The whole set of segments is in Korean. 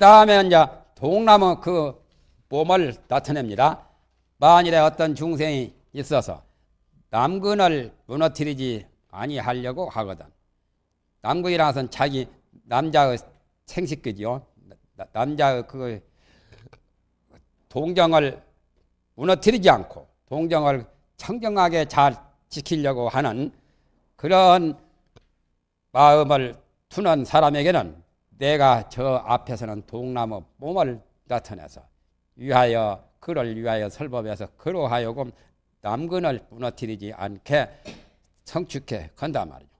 그 다음에 이제 동나무 그 몸을 나타냅니다. 만일에 어떤 중생이 있어서 남근을 무너뜨리지 아니하려고 하거든. 남근이라는 것은 자기 남자의 생식기지요. 남자의 그 동정을 무너뜨리지 않고 동정을 청정하게 잘 지키려고 하는 그런 마음을 투는 사람에게는 내가 저 앞에서는 동나무 몸을 나타내서 위하여 그를 위하여 설법해서 그로 하여금 남근을 무너뜨리지 않게 성축해 간단 말이죠.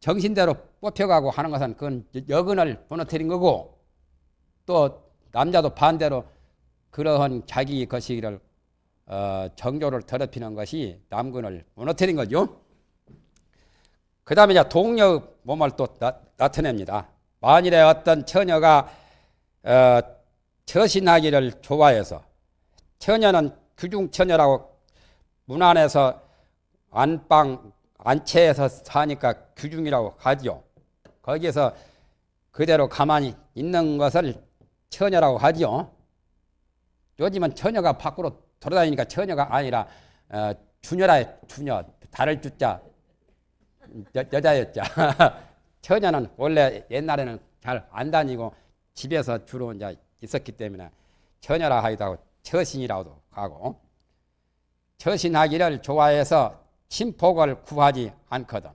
정신대로 뽑혀가고 하는 것은 그건 여근을 무너뜨린 거고 또 남자도 반대로 그러한 자기 것이기를 어, 정조를 더럽히는 것이 남근을 무너뜨린 거죠. 그 다음에 이제 동녀 몸을 또 나, 타냅니다 만일에 어떤 처녀가 어, 처신하기를 좋아해서 처녀는 규중처녀라고 문 안에서 안방 안채에서 사니까 규중이라고 하지요. 거기에서 그대로 가만히 있는 것을 처녀라고 하지요. 요즘은 처녀가 밖으로 돌아다니니까 처녀가 아니라 어, 주녀라 주녀 다를 주자 여, 여자였자 처녀는 원래 옛날에는 잘 안 다니고 집에서 주로 이제 있었기 때문에 처녀라 하기도 하고 처신이라고도 하고 처신하기를 좋아해서 침폭을 구하지 않거든.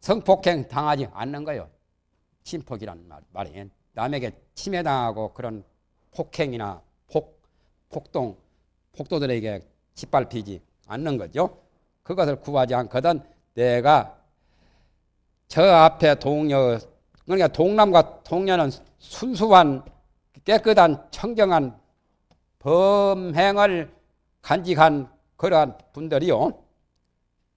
성폭행 당하지 않는 거요. 침폭이란 말, 말이. 남에게 침해당하고 그런 폭행이나 폭, 폭동, 폭도들에게 짓밟히지 않는 거죠. 그것을 구하지 않거든 내가 저 앞에 동녀 그러니까 동남과 동녀는 순수한 깨끗한 청정한 범행을 간직한 그러한 분들이요.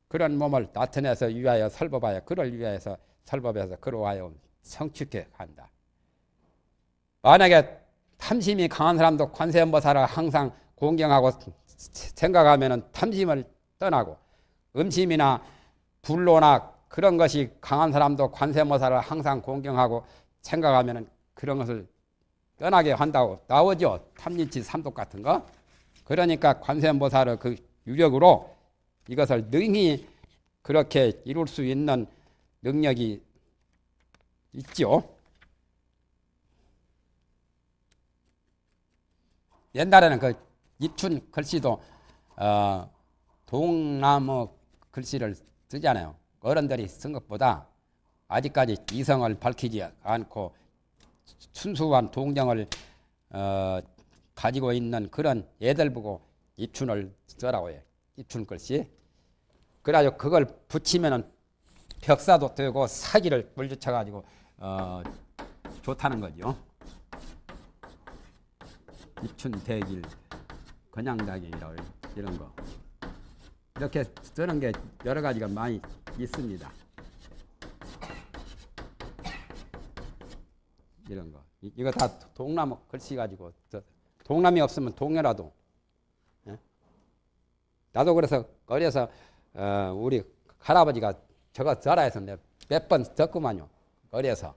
그런 몸을 나타내서 위하여 설법하여 그를 위하여서 설법해서 그러하여 성취케 한다. 만약에 탐심이 강한 사람도 관세음보살을 항상 공경하고 생각하면 탐심을 떠나고 음심이나 불로나 그런 것이 강한 사람도 관세모사를 항상 공경하고 생각하면 그런 것을 떠나게 한다고 나오죠. 탐진치 삼독 같은 거. 그러니까 관세음보살의 그 유력으로 이것을 능히 그렇게 이룰 수 있는 능력이 있죠. 옛날에는 그 입춘 글씨도 어, 동나무 글씨를 쓰잖아요. 어른들이 쓴 것보다 아직까지 이성을 밝히지 않고 순수한 동정을 어, 가지고 있는 그런 애들 보고 입춘을 써라고 해요. 입춘 글씨. 그래가지고 그걸 붙이면은 벽사도 되고 사기를 물리쳐가지고 어, 좋다는 거죠. 입춘 대길 건양다길이라고 이런 거. 이렇게 쓰는 게 여러 가지가 많이 있습니다. 이런 거. 이 거 다 동나무 글씨 가지고 동남이 없으면 동해라도. 예? 나도 그래서 어려서 어, 우리 할아버지가 저거 써라 해서 몇번 썼구만요. 어려서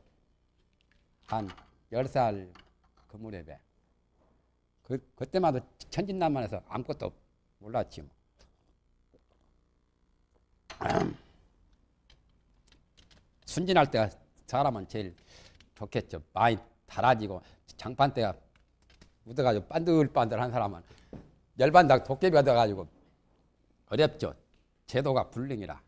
한열살그 무렵에 그 그때마다 천진난만해서 아무것도 몰랐지 뭐. 순진할 때가 사람은 제일 좋겠죠. 많이 달아지고 장판 때가 묻어가지고 반들반들한 사람은 열반당 도깨비가 돼가지고 어렵죠. 제도가 불능이라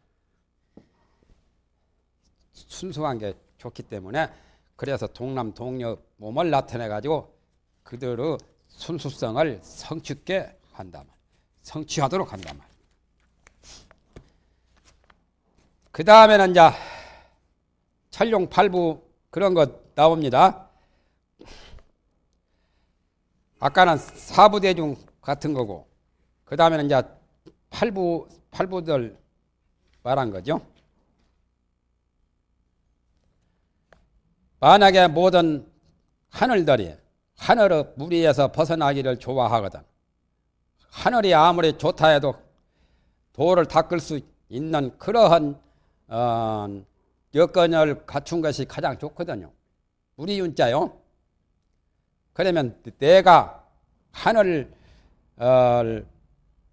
순수한 게 좋기 때문에 그래서 동남 동녀 몸을 나타내 가지고 그들의 순수성을 성취게 한다 말. 성취하도록 한다 말. 그 다음에는 이제 찰용 8부 그런 것 나옵니다. 아까는 사부대중 같은 거고, 그 다음에는 이제 8부, 8부들 말한 거죠. 만약에 모든 하늘들이 하늘의 무리에서 벗어나기를 좋아하거든. 하늘이 아무리 좋다 해도 도를 닦을 수 있는 그러한 어, 여건을 갖춘 것이 가장 좋거든요. 우리 윤자요. 그러면 내가 하늘 어,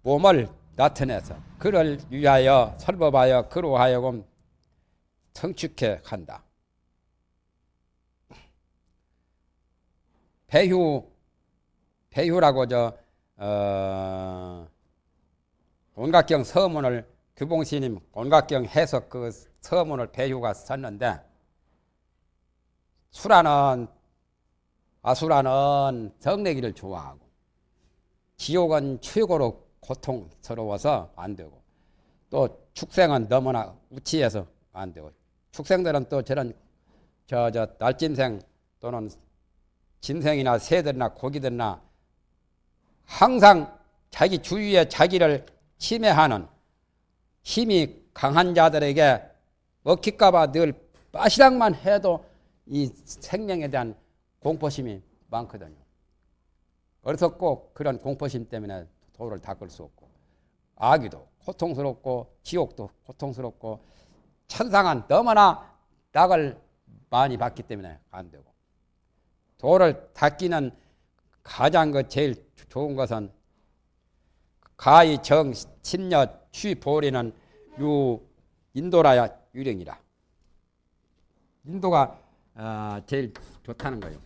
몸을 나타내서 그를 위하여 설법하여 그로 하여금 성축해 간다. 배휴 배휴라고 저 어, 온각경 서문을 규봉스님 온각경 해석 그 서문을 배휴가 썼는데 수라는 아수라는 정내기를 좋아하고 지옥은 최고로 고통스러워서 안 되고 또 축생은 너무나 우치해서 안 되고 축생들은 또 저런 저 저 날짐생 또는 짐생이나 새들이나 고기들이나 항상 자기 주위에 자기를 침해하는 힘이 강한 자들에게 먹힐까봐 늘 빠시락만 해도 이 생명에 대한 공포심이 많거든요. 그래서 꼭 그런 공포심 때문에 도를 닦을 수 없고 아기도 고통스럽고 지옥도 고통스럽고 천상은 너무나 낙을 많이 받기 때문에 안 되고 도를 닦기는 가장 그 제일 좋은 것은 가히 정 침녀 취 보리는 유 인도라야 유령이라 인도가 어, 제일 좋다는 거예요.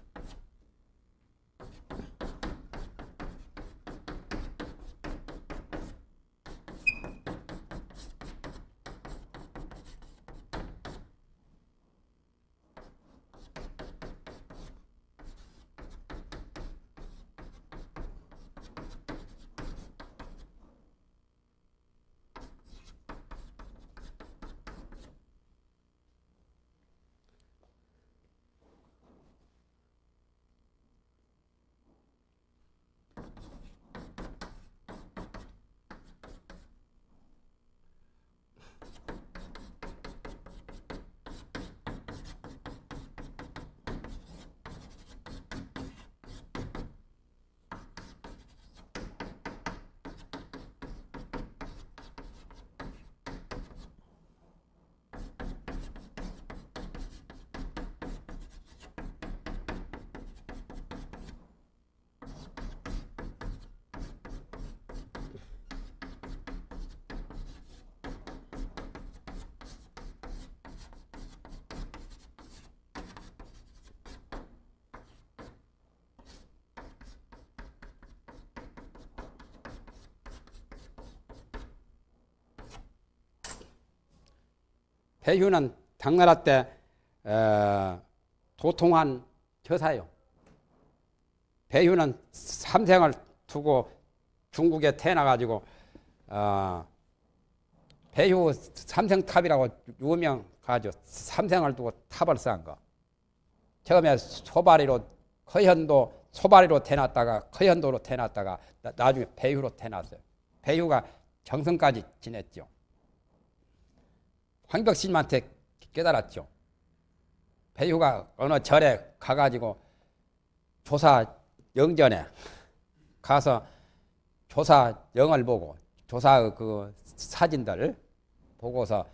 배휴는 당나라 때 에, 도통한 저사요. 배휴는 삼생을 두고 중국에 태어나가지고 어, 배휴 삼생탑이라고 유명하죠. 삼생을 두고 탑을 쌓은 거. 처음에 소바리로 허현도 소바리로 태어났다가 허현도로 태어났다가 나, 중에 배휴로 태어났어요. 배휴가 정성까지 지냈죠. 황벽신님한테 깨달았죠. 배우가 어느 절에 가가지고 조사 영전에 가서 조사 영을 보고 조사의 그 사진들 보고서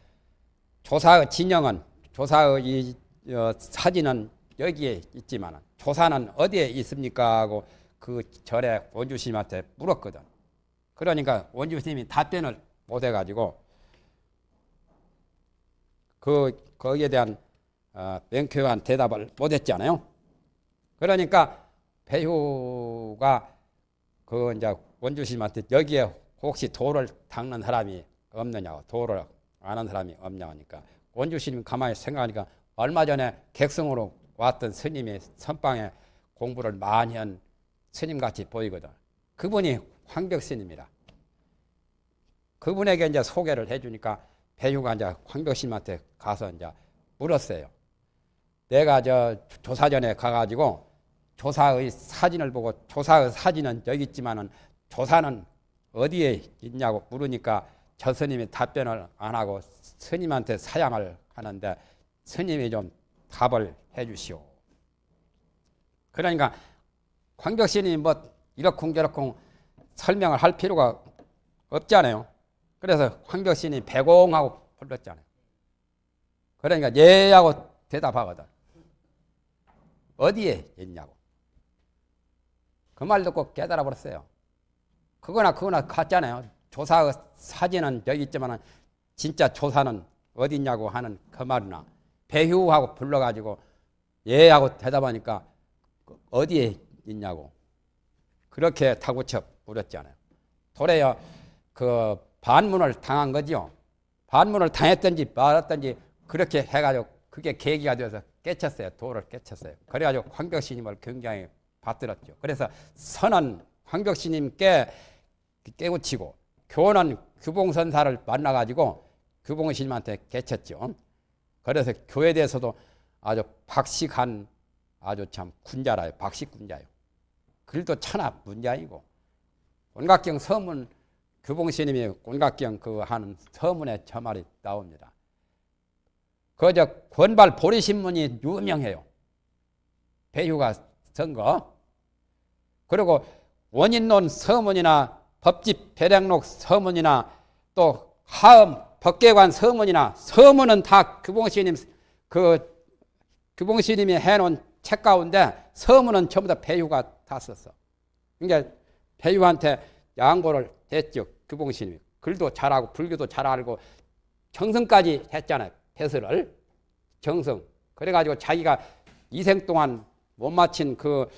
조사의 진영은 조사의 이 어, 사진은 여기에 있지만 조사는 어디에 있습니까? 하고 그 절에 원주스님한테 물었거든. 그러니까 원주스님이 답변을 못해가지고 그 거기에 대한 어, 명쾌한 대답을 못했잖아요. 그러니까 배우가 그 이제 원주심한테 여기에 혹시 돌을 닦는 사람이 없느냐고 돌을 아는 사람이 없냐 하니까 원주심 가만히 생각하니까 얼마 전에 객성으로 왔던 스님이 선방에 공부를 많이 한 스님같이 보이거든. 그분이 황벽 스님이라. 그분에게 이제 소개를 해주니까 배우가 이제 황벽심한테 가서 이제 물었어요. 내가 저 조사전에 가가지고 조사의 사진을 보고 조사의 사진은 여기 있지만은 조사는 어디에 있냐고 물으니까 저 스님이 답변을 안 하고 스님한테 사양을 하는데 스님이 좀 답을 해 주시오. 그러니까 광벽신이 뭐 이렇쿵저렇쿵 설명을 할 필요가 없잖아요. 그래서 황벽신이 배공하고 불렀잖아요. 그러니까 예하고 대답하거든. 어디에 있냐고. 그 말 듣고 깨달아 버렸어요. 그거나 그거나 같잖아요. 조사 사진은 여기 있지만 진짜 조사는 어디 있냐고 하는 그 말이나 배휴하고 불러가지고 예하고 대답하니까 어디에 있냐고 그렇게 타고쳐 물었잖아요. 도래여 그 반문을 당한 거지요. 반문을 당했든지 말았든지 그렇게 해가지고 그게 계기가 되어서 깨쳤어요. 도를 깨쳤어요. 그래가지고 황벽스님을 굉장히 받들었죠. 그래서 선은 황벽스님께 깨우치고 교는 규봉선사를 만나가지고 규봉스님한테 깨쳤죠. 그래서 교회에 대해서도 아주 박식한 아주 참 군자라요. 박식 군자요. 글도 천하 문자이고 온각경 서문 규봉스님이 온각경 그 하는 서문에 저 말이 나옵니다. 그저 권발 보리신문이 유명해요. 배휴가 선거. 그리고 원인론 서문이나 법집 배량록 서문이나 또 하음 법계관 서문이나 서문은 다 규봉스님 그 규봉스님이 해놓은 책 가운데 서문은 전부 다 배휴가 다 썼어. 그러니까 배휴한테 양보를 했죠. 규봉스님이 글도 잘하고 불교도 잘 알고 정성까지 했잖아요. 패설을 정성. 그래가지고 자기가 이생 동안 못 마친 그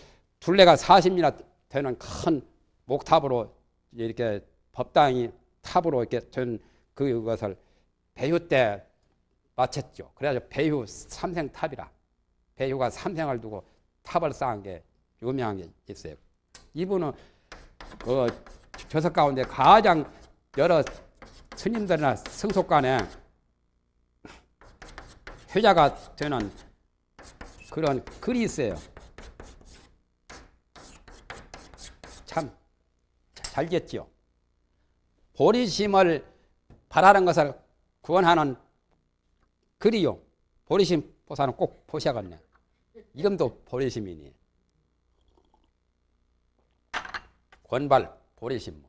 둘레가 40이나 되는 큰 목탑으로 이렇게 법당이 탑으로 이렇게 된 그것을 배휴 때 마쳤죠. 그래가지고 배휴 삼생 탑이라. 배휴가 삼생을 두고 탑을 쌓은 게 유명한 게 있어요. 이분은 그 저석 가운데 가장 여러 스님들이나 성속 간에 회자가 되는 그런 글이 있어요. 참잘 됐지요. 보리심을 바라는 것을 구원하는 글이요. 보리심 보사는 꼭 보셔야겠네. 이름도 보리심이니. 권발 보리심.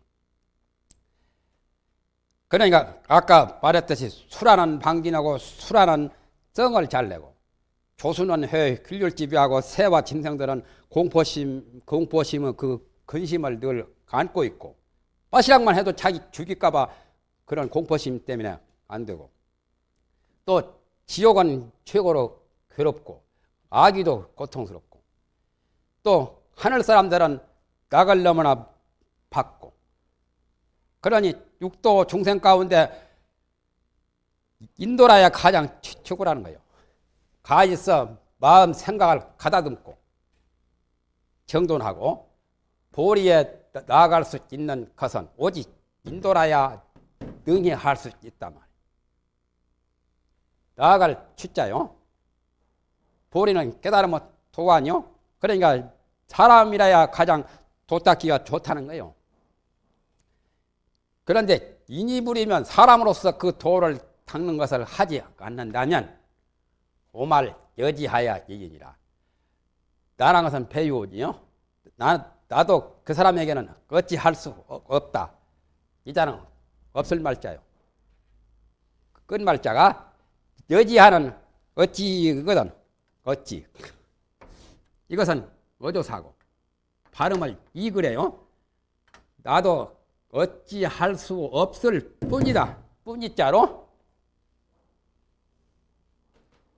그러니까 아까 말했듯이 수라는 방진하고 수라는 썽을 잘 내고 조수는 회, 길률지비하고 새와 짐승들은 공포심, 공포심의 그 근심을 늘 안고 있고 빠시락만 해도 자기 죽일까봐 그런 공포심 때문에 안 되고 또 지옥은 최고로 괴롭고 아기도 고통스럽고 또 하늘 사람들은 너무나 받고 그러니 육도 중생 가운데 인도라야 가장 최고라는 거예요. 가 있어 마음 생각을 가다듬고 정돈하고 보리에 나아갈 수 있는 것은 오직 인도라야 능히 할 수 있단 말이에요. 나아갈 취자요. 보리는 깨달으면 도안요. 그러니까 사람이라야 가장 도 닦기가 좋다는 거예요. 그런데 인이 부리면 사람으로서 그 도를 닦는 것을 하지 않는다면 오말 여지하야 이기니라. 나란 것은 배우지요. 나, 나도 그 사람에게는 어찌 할 수 없다. 이 자는 없을 말자요. 끝 말자가 여지하는 어찌거든. 어찌. 이것은 어조사고. 발음을 이 그래요. 나도 어찌 할 수 없을 뿐이다. 뿐이 자로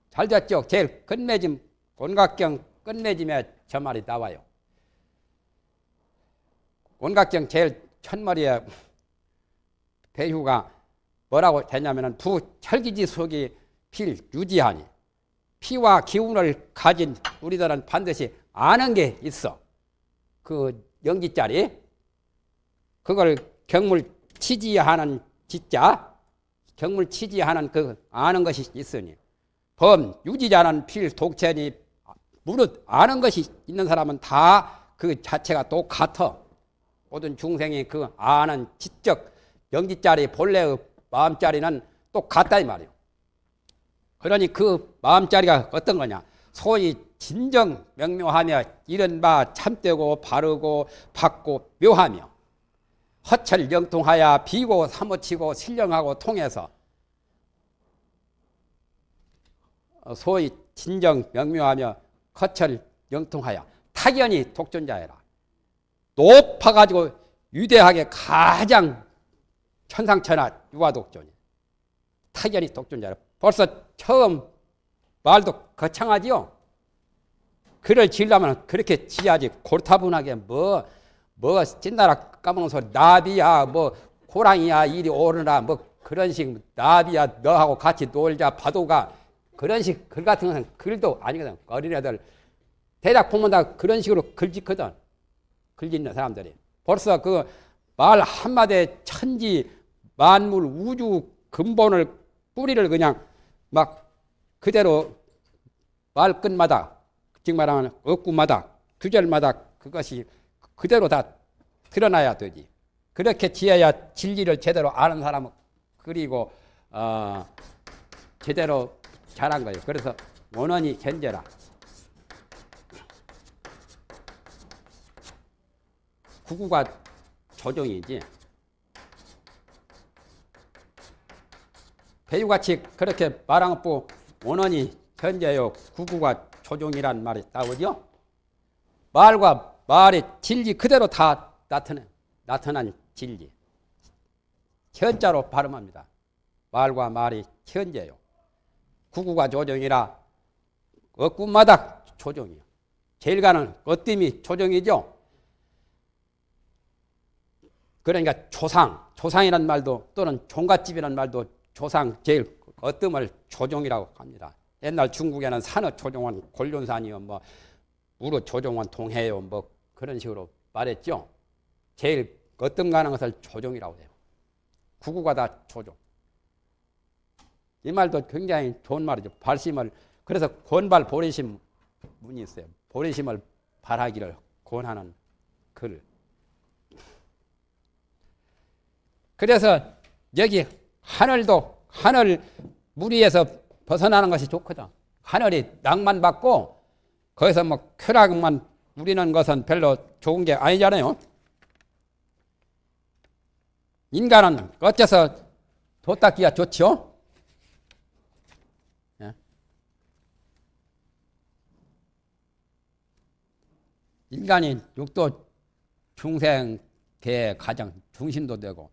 잘 됐죠. 제일 끝맺음 온각경 끝맺음에 저 말이 나와요. 온각경 제일 첫머리에 배후가 뭐라고 되냐면은 두 철기지 속이 필 유지하니 피와 기운을 가진 우리들은 반드시 아는 게 있어. 그 영지짜리 그걸 경물 치지하는 지자 경물 치지하는 그 아는 것이 있으니 범 유지자는 필 독체니 무릇 아는 것이 있는 사람은 다 그 자체가 똑같아. 모든 중생이 그 아는 지적 영지짜리 본래의 마음짜리는 똑같다 이 말이에요. 그러니 그 마음짜리가 어떤 거냐? 소위 진정 명료하며 이른바 참되고 바르고 받고 묘하며 허철 영통하여 비고 사무치고 신령하고 통해서 소위 진정 명묘하며 허철 영통하여 타견이 독존자여라. 높아가지고 위대하게 가장 천상천하 유아독존이 타견이 독존자라. 벌써 처음 말도 거창하지요. 글을 지으려면 그렇게 지어야지 골타분하게 뭐, 뭐, 찐나라 까먹는 소리, 나비야, 뭐, 호랑이야, 이리 오르라, 뭐, 그런 식, 나비야, 너하고 같이 놀자, 파도가, 그런 식 글 같은 것은 글도 아니거든. 어린애들. 대략 보면 다 그런 식으로 글 짓거든. 글 짓는 사람들이. 벌써 그 말 한마디에 천지, 만물, 우주 근본을, 뿌리를 그냥 막 그대로 말끝마다 즉 말하면 억구마다 규절마다 그것이 그대로 다 드러나야 되지. 그렇게 지어야 진리를 제대로 아는 사람은 그리고 어, 제대로 잘한 거예요. 그래서 원원이 현재라. 구구가 조종이지. 배우같이 그렇게 말하고 원원이 현재요 구구가 조종이란 말이 나오죠. 말과 말의 진리 그대로 다 나타내, 나타난 진리. 현자로 발음합니다. 말과 말이 현재요. 구구가 조종이라 어꾼마다 조종이요. 제일 가는 어뜸이 조종이죠. 그러니까 조상, 조상이란 말도 또는 종갓집이란 말도 조상 제일 어뜸을 조종이라고 합니다. 옛날 중국에는 산업 조종원 곤륜산이요, 뭐 우르 조종원 동해요, 뭐 그런 식으로 말했죠. 제일 어떤 가는 것을 조종이라고 해요. 구구가 다 조종. 이 말도 굉장히 좋은 말이죠. 발심을 그래서 권발 보리심 문이 있어요. 보리심을 발하기를 권하는 글. 그래서 여기 하늘도 하늘 무리에서 벗어나는 것이 좋거든. 하늘이 낭만 받고 거기서 뭐 쾌락만 누리는 것은 별로 좋은 게 아니잖아요. 인간은 어째서 도닦기가 좋죠? 예? 인간이 육도 중생계 가장 중심도 되고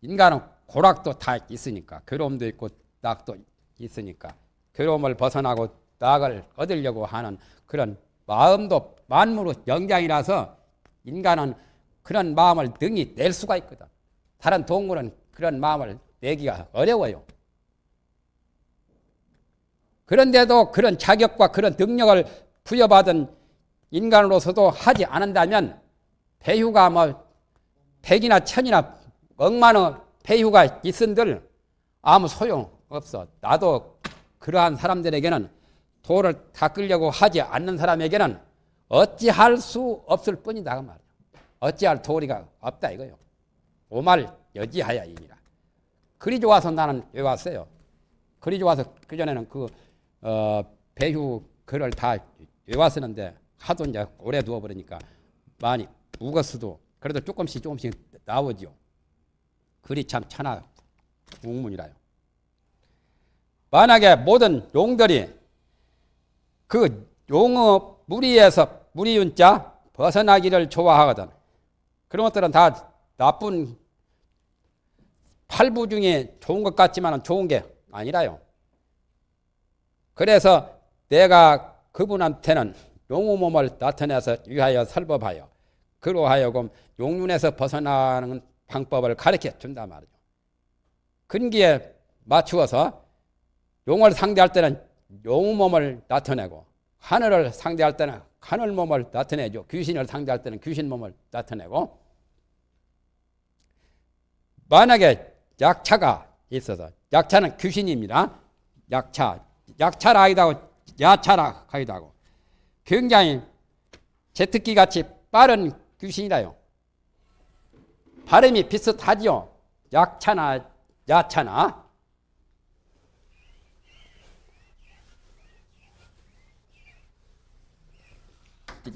인간은 고락도 다 있으니까 괴로움도 있고 낙도 있으니까 괴로움을 벗어나고 낙을 얻으려고 하는 그런 마음도 만물의 영장이라서 인간은 그런 마음을 능히 낼 수가 있거든. 다른 동물은 그런 마음을 내기가 어려워요. 그런데도 그런 자격과 그런 능력을 부여받은 인간으로서도 하지 않는다면 배후가 뭐 백이나 천이나 억만의 배후가 있은들 아무 소용 없어. 나도 그러한 사람들에게는 도를 닦으려고 하지 않는 사람에게는 어찌할 수 없을 뿐이다 그 말이야. 어찌할 도리가 없다 이거요. 오말 여지하야 이니라. 그리 좋아서 나는 왜 왔어요? 그리 좋아서 그 전에는 그 어, 배휴 글을 다 외웠었는데 하도 이제 오래 두어버리니까 많이 묵었어도 그래도 조금씩 조금씩 나오죠. 글이 참 천하 국문이라요. 만약에 모든 용들이 그 용어 무리에서 무리윤자 벗어나기를 좋아하거든. 그런 것들은 다 나쁜 팔부 중에 좋은 것 같지만 좋은 게 아니라요. 그래서 내가 그분한테는 용우 몸을 나타내서 위하여 설법하여 그로 하여금 용륜에서 벗어나는 방법을 가르쳐 준단 말이죠. 근기에 맞추어서 용을 상대할 때는 용 몸을 나타내고 하늘을 상대할 때는 하늘 몸을 나타내죠. 귀신을 상대할 때는 귀신 몸을 나타내고 만약에 약차가 있어서 약차는 귀신입니다. 약차 약차라 하기도 야차라 하기도 하고 굉장히 제특기 같이 빠른 귀신이라요. 발음이 비슷하지요. 약차나 야차나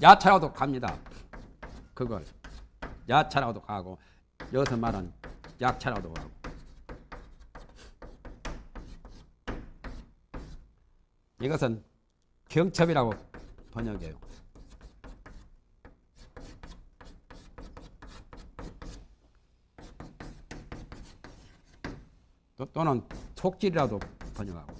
야차라도 갑니다. 그걸 야차라도 가고 여기서 말은 약차 나오다 이것은 경첩이라고 번역해요. 또, 는 촉질이라도 번역하고.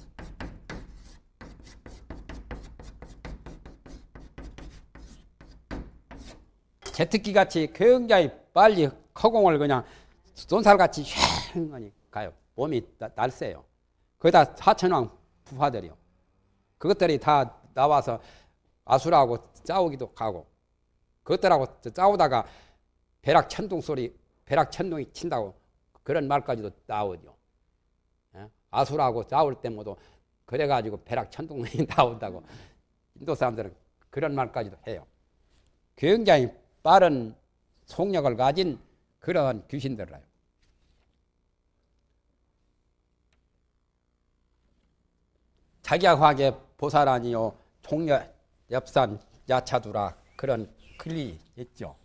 제트기 같이 굉장히 빨리 허공을 그냥 쏜살같이 휑하니 가요. 몸이 날쌔요. 거기다 사천왕 부하들이요. 그것들이 다 나와서 아수라하고 싸우기도 가고 그것들하고 싸우다가 벼락 천둥 소리, 벼락 천둥이 친다고 그런 말까지도 나오죠. 예? 아수라하고 싸울 때 모두 그래가지고 벼락 천둥이 나온다고 인도 사람들은 그런 말까지도 해요. 굉장히 빠른 속력을 가진 그러한 귀신들이라요. 자기야화계 보살아니요 종려 엽산 야차두라 그런 글이 있죠.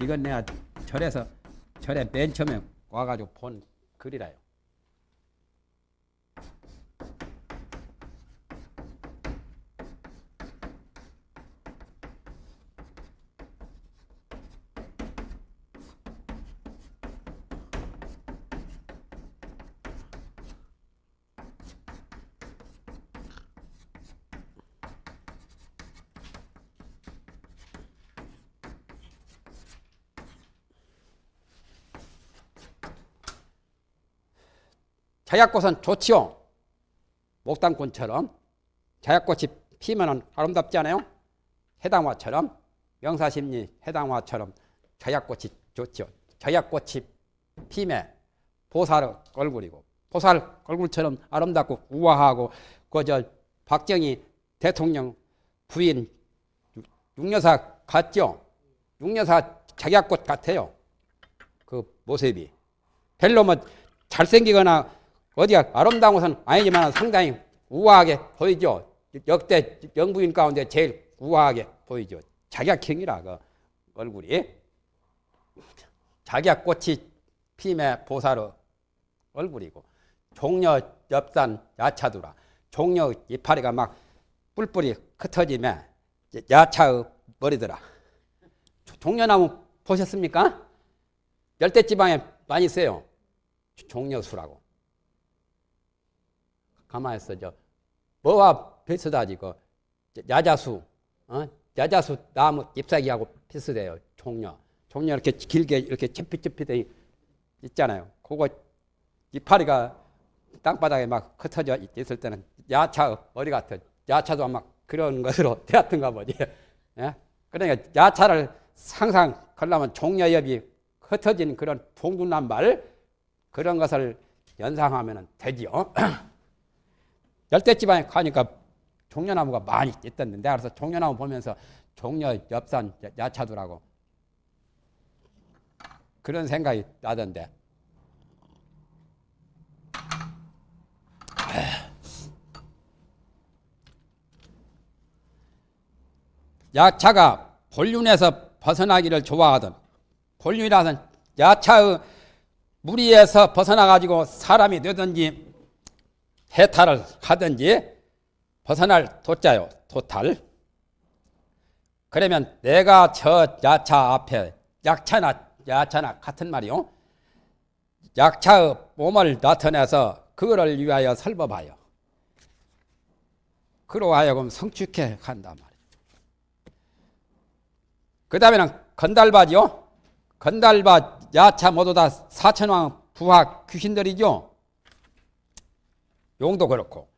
이건 내가 절에서 절에 맨 처음에 와가지고 본 글이라요. 자약꽃은 좋지요. 목단꽃처럼 자약꽃이 피면은 아름답지 않아요? 해당화처럼 명사심리 해당화처럼 자약꽃이 좋죠. 자약꽃이 피면 보살 얼굴이고 보살 얼굴처럼 아름답고 우아하고 그저 박정희 대통령 부인 육여사 같죠? 육여사 자약꽃 같아요. 그 모습이 별로 뭐 잘생기거나 어디가 아름다운 것은 아니지만 상당히 우아하게 보이죠. 역대 영부인 가운데 제일 우아하게 보이죠. 자기약형이라 그 얼굴이 자기약 꽃이 피매 보사로 얼굴이고 종려 엽산 야차두라 종려 이파리가 막 뿔뿔이 흩어지면 야차의 머리더라. 종려나무 보셨습니까? 열대지방에 많이 있어요. 종려수라고. 가만히 있어. 저, 뭐와 비슷하지, 그, 야자수, 어? 야자수 나무 잎사귀하고 비슷해요. 종려. 종려 이렇게 길게 이렇게 cep피cep피 있잖아요. 그거 이파리가 땅바닥에 막 흩어져 있을 때는 야차 머리 같아. 야차도 아마 그런 것으로 되었던가 보지. 예? 그러니까 야차를 상상하려면 종려엽이 흩어진 그런 동둔난 말 그런 것을 연상하면 되지요. 열대지방에 가니까 종려나무가 많이 있던데 내가 그래서 종려나무 보면서 종려 엽산 야차두라고 그런 생각이 나던데. 야차가 본륜에서 벗어나기를 좋아하던 본륜이라는 야차의 무리에서 벗어나 가지고 사람이 되든지 해탈을 하든지 벗어날 도자요 도탈. 그러면 내가 저 야차 앞에 약차나 야차나 같은 말이요. 약차의 몸을 나타내서 그거를 위하여 설법하여. 그로 하여금 성축해 간단 말이에요. 그 다음에는 건달바지요. 건달바 야차 모두 다 사천왕 부하 귀신들이죠 용도 그렇고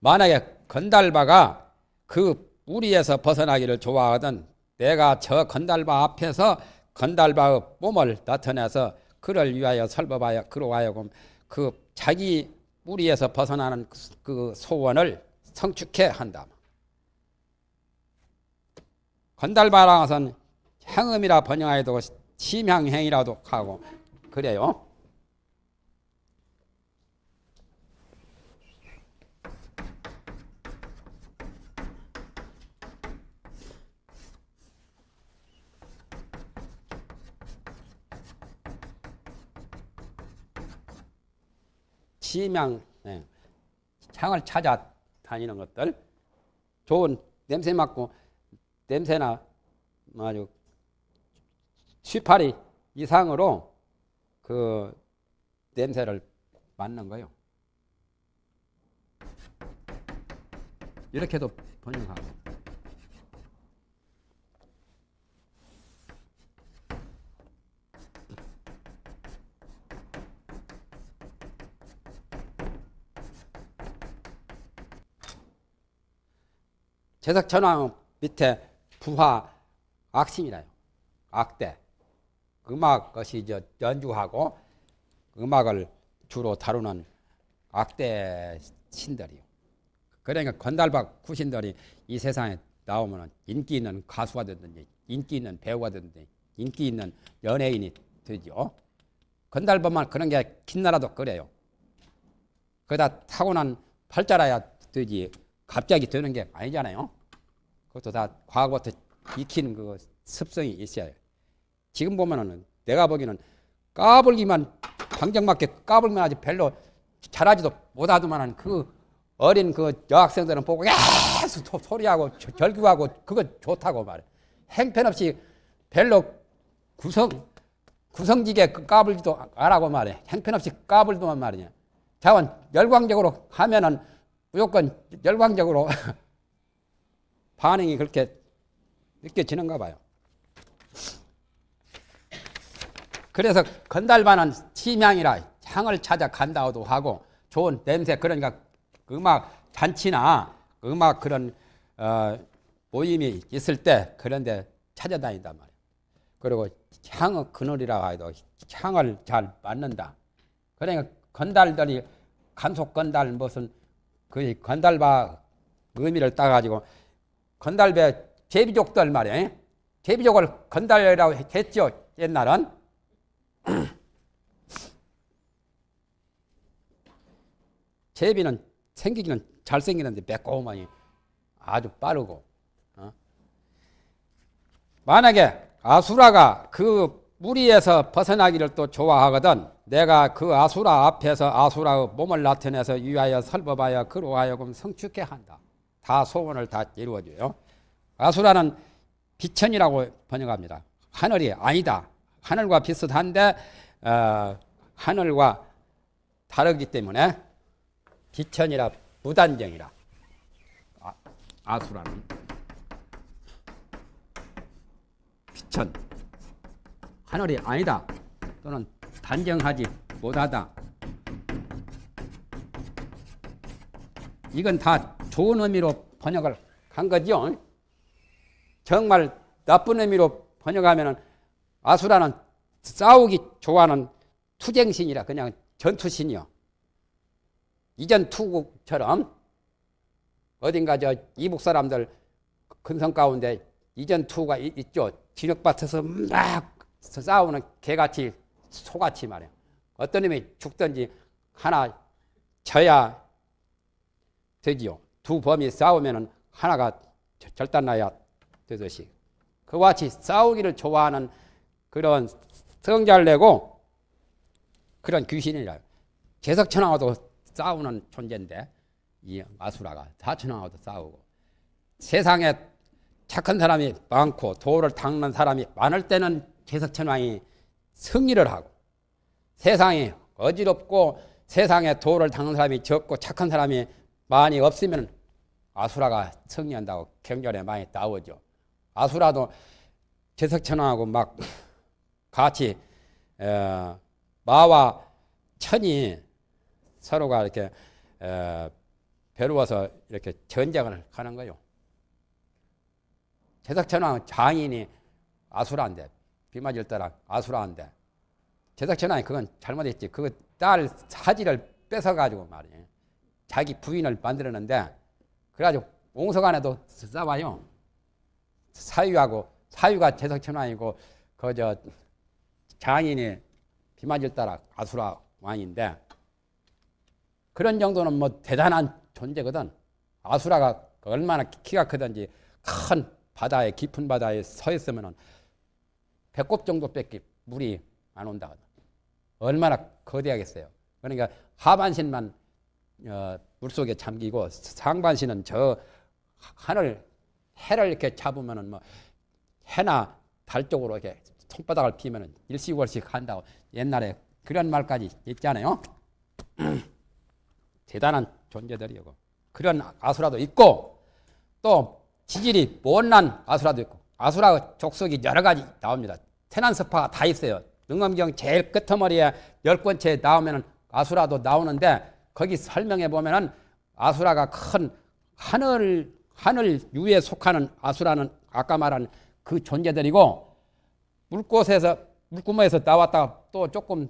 만약에 건달바가 그 우리에서 벗어나기를 좋아하던 내가 저 건달바 앞에서 건달바의 몸을 나타내서 그를 위하여 설법하여 그로 하여금 그 자기 우리에서 벗어나는 그 소원을 성축해 한다. 건달바라는 것은 행음이라 번영하여도 심향행이라도 하고 그래요. 심양 예, 향을 찾아 다니는 것들 좋은 냄새 맡고 냄새나 아주 18이 이상으로 그 냄새를 맡는 거요. 이렇게도 번역하고. 제석천왕 밑에 부화 악신이라요. 악대. 음악 것이 저 연주하고 음악을 주로 다루는 악대 신들이요. 그러니까 건달박 구신들이 이 세상에 나오면 인기 있는 가수가 되든지 인기 있는 배우가 되든지 인기 있는 연예인이 되죠. 건달법만 그런 게 긴나라도 그래요. 그다 타고난 팔자라야 되지 갑자기 되는 게 아니잖아요. 그것도 다 과거부터 익힌 그 습성이 있어요. 지금 보면은 내가 보기에는 까불기만 방정맞게 까불면 아주 별로 잘하지도 못하더만은 그 어린 그 여학생들은 보고 계속 소, 소리하고 절규하고 그거 좋다고 말해. 행편없이 별로 구성 구성지게 그 까불지도 안 하고 말해. 행편없이 까불더만 말이야. 자원 열광적으로 하면은 무조건 열광적으로 반응이 그렇게 느껴지는가 봐요. 그래서 건달반은 치명이라 향을 찾아 간다고도 하고 좋은 냄새 그러니까 음악 잔치나 음악 그런 어, 모임이 있을 때 그런데 찾아다닌단 말이에요. 그리고 향의 그늘이라고 해도 향을 잘 맡는다. 그러니까 건달들이 간속 건달 무슨 그 건달바 의미를 따가지고 건달배 제비족들 말이에요. 제비족을 건달이라고 했죠. 옛날은. 제비는 생기기는 잘생기는데 매콤하니 아주 빠르고 어? 만약에 아수라가 그 무리에서 벗어나기를 또 좋아하거든 내가 그 아수라 앞에서 아수라의 몸을 나타내서 위하여 설법하여 그로 하여금 성축해 한다 다 소원을 다 이루어줘요. 아수라는 비천이라고 번역합니다. 하늘이 아니다. 하늘과 비슷한데 어, 하늘과 다르기 때문에 비천이라 무단정이라. 아, 아수라는 비천. 하늘이 아니다. 또는 단정하지 못하다. 이건 다 좋은 의미로 번역을 한 거죠 정말 나쁜 의미로 번역하면 아수라는 싸우기 좋아하는 투쟁신이라 그냥 전투신이요 이전 투국처럼 어딘가 저 이북 사람들 근성 가운데 이전 투가 있죠. 진흙밭에서 막 싸우는 개같이 소같이 말이야. 어떤 놈이 죽든지 하나 져야 되지요. 두 범이 싸우면은 하나가 절단나야 되듯이. 그와 같이 싸우기를 좋아하는 그런 성자를 내고 그런 귀신이라. 제석천하고도 싸우는 존재인데 이 마수라가 사천왕하고도 싸우고 세상에 착한 사람이 많고 도를 닦는 사람이 많을 때는 제석천왕이 승리를 하고 세상이 어지럽고 세상에 도를 닦는 사람이 적고 착한 사람이 많이 없으면 아수라가 승리한다고 경전에 많이 나오죠. 아수라도 제석천왕하고 막 같이 어, 마와 천이 서로가 이렇게 에, 배루어서 이렇게 전쟁을 하는 거요. 제석천왕 장인이 아수라인데 비 맞을 때랑 아수라인데 제석천왕이 그건 잘못했지. 그딸 사지를 뺏어가지고 말이에요. 자기 부인을 만들었는데 그래가지고 옹서간에도 싸워요. 사유하고 사유가 제석천왕이고 그저 장인이 비맞을 따라 아수라 왕인데 그런 정도는 뭐 대단한 존재거든. 아수라가 얼마나 키가 크든지 큰 바다에 깊은 바다에 서 있으면은 배꼽 정도밖에 물이 안 온다거든. 얼마나 거대하겠어요. 그러니까 하반신만 어, 물속에 잠기고 상반신은 저 하늘 해를 이렇게 잡으면은 뭐 해나 달 쪽으로 이렇게 손바닥을 피면은 일시월씩 한다고 옛날에 그런 말까지 있잖아요. 대단한 존재들이고 그런 아수라도 있고 또 지질이 못난 아수라도 있고 아수라 족속이 여러 가지 나옵니다. 태난스파가 다 있어요. 능엄경 제일 끝머리에 열 번째 나오면은 아수라도 나오는데 거기 설명해 보면은 아수라가 큰 하늘 하늘 유에 속하는 아수라는 아까 말한 그 존재들이고 물꽃에서 물구멍에서 나왔다가 또 조금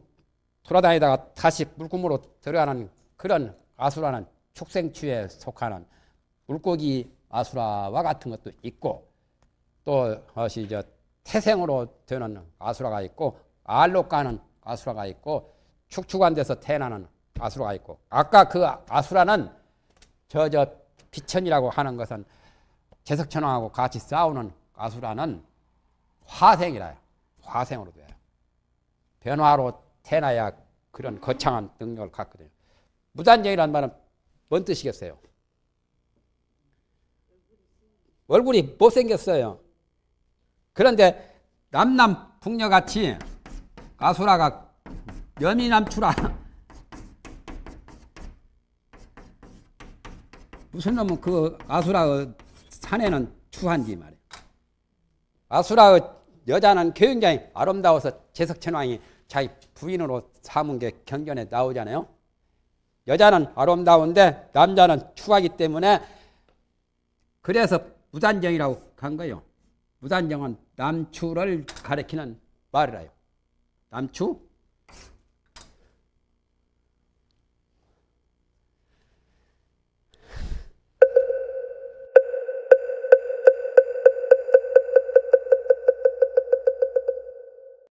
돌아다니다가 다시 물구멍으로 들어가는 그런 아수라는 축생추에 속하는 물고기 아수라와 같은 것도 있고 또 것이 저 태생으로 되는 아수라가 있고 알로 가는 아수라가 있고 축축한 데서 태어나는 아수라가 있고 아까 그 아수라는 저 저 비천이라고 하는 것은 제석천왕하고 같이 싸우는 아수라는 화생이라요. 화생으로 돼요. 변화로 태어나야 그런 거창한 능력을 갖거든요. 무단정이라는 말은 뭔 뜻이겠어요? 얼굴이 못생겼어요. 그런데 남남 북녀같이 아수라가 여미남추라 무슨 놈은 그 아수라의 사내는 추한디 말이에요. 아수라의 여자는 굉장히 아름다워서 제석천왕이 자기 부인으로 삼은 게 경전에 나오잖아요. 여자는 아름다운데 남자는 추하기 때문에 그래서 무단정이라고 간 거예요. 무단정은 남추를 가리키는 말이라요. 남추